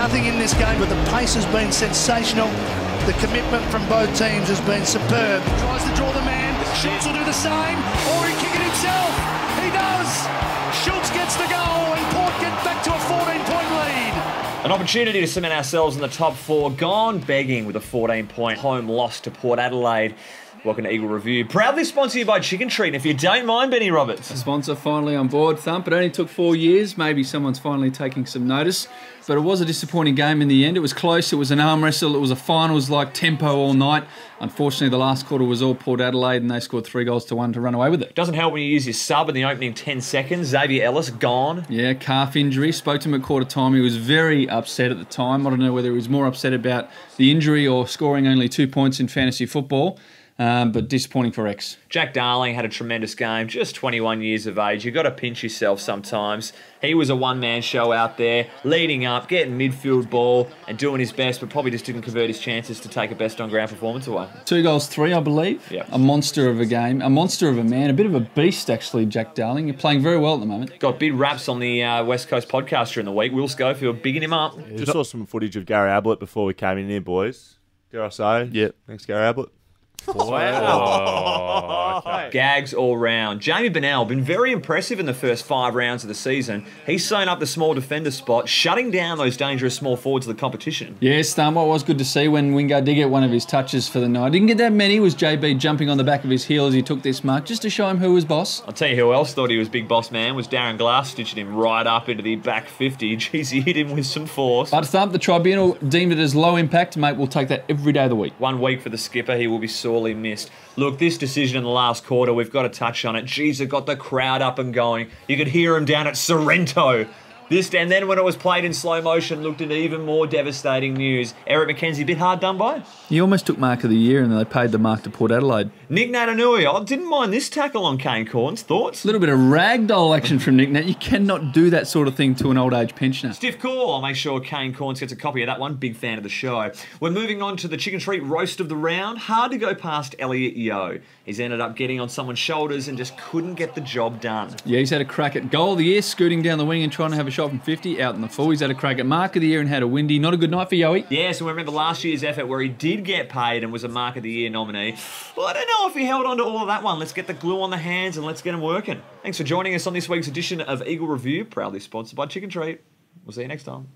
nothing in this game, but the pace has been sensational. The commitment from both teams has been superb. Tries to draw the man. Schulz will do the same, or he kick it himself. He does. Schulz gets the goal, and Port get back to a 14-point lead. An opportunity to cement ourselves in the top four, gone begging with a 14 point home loss to Port Adelaide. Welcome to Eagle Review. Proudly sponsored by Chicken Treat. And if you don't mind, Benny Roberts. A Sponsor finally on board, Thump. It only took four years. Maybe someone's finally taking some notice. But it was a disappointing game in the end. It was close. It was an arm wrestle. It was a finals like tempo all night. Unfortunately, the last quarter was all Port Adelaide and they scored three goals to one to run away with it. Doesn't help when you use your sub in the opening 10 seconds. Xavier Ellis gone. Yeah, calf injury. Spoke to him at quarter time. He was very upset at the time. I don't know whether he was more upset about the injury or scoring only two points in fantasy football. Um, but disappointing for X. Jack Darling had a tremendous game, just 21 years of age. You've got to pinch yourself sometimes. He was a one man show out there, leading up, getting midfield ball, and doing his best, but probably just didn't convert his chances to take a best on ground performance away. Two goals, three, I believe. Yep. A monster of a game, a monster of a man, a bit of a beast, actually, Jack Darling. You're playing very well at the moment. Got big raps on the uh, West Coast podcast during the week. Will Schofield bigging him up. Just saw some footage of Gary Ablett before we came in here, boys. Dare I say? Yep. Thanks, Gary Ablett. Wow. Gags all round. Jamie Bennell been very impressive in the first five rounds of the season. He's sewn up the small defender spot, shutting down those dangerous small forwards of the competition. Yes, um, what was good to see when Wingard did get one of his touches for the night. Didn't get that many, was JB jumping on the back of his heel as he took this mark, just to show him who was boss. I'll tell you who else thought he was big boss man was Darren Glass stitching him right up into the back 50. Jeez, he hit him with some force. But Thump, the tribunal deemed it as low impact, mate. We'll take that every day of the week. One week for the skipper, he will be sorely missed. Look, this decision in the last quarter, we've got to touch on it. Jeez, it got the crowd up and going. You could hear him down at Sorrento. This and then when it was played in slow motion, looked at even more devastating news. Eric McKenzie, a bit hard done by. He almost took mark of the year and they paid the mark to Port Adelaide. Nic Naitanui, I didn't mind this tackle on Kane Cornes. Thoughts? A little bit of ragdoll action from Nick Nat. You cannot do that sort of thing to an old age pensioner. Stiff call. I'll make sure Kane Cornes gets a copy of that one. Big fan of the show. We're moving on to the chicken treat roast of the round. Hard to go past Elliott Yeo. He's ended up getting on someone's shoulders and just couldn't get the job done. Yeah, he's had a crack at goal of the year, scooting down the wing and trying to have a shot from 50 out in the full. He's had a crack at mark of the year and had a windy. Not a good night for Yoey. Yeah, so we remember last year's effort where he did get paid and was a Mark of the Year nominee. Well, I don't know if he held on to all of that one. Let's get the glue on the hands and let's get him working. Thanks for joining us on this week's edition of Eagle Review, proudly sponsored by Chicken Treat. We'll see you next time.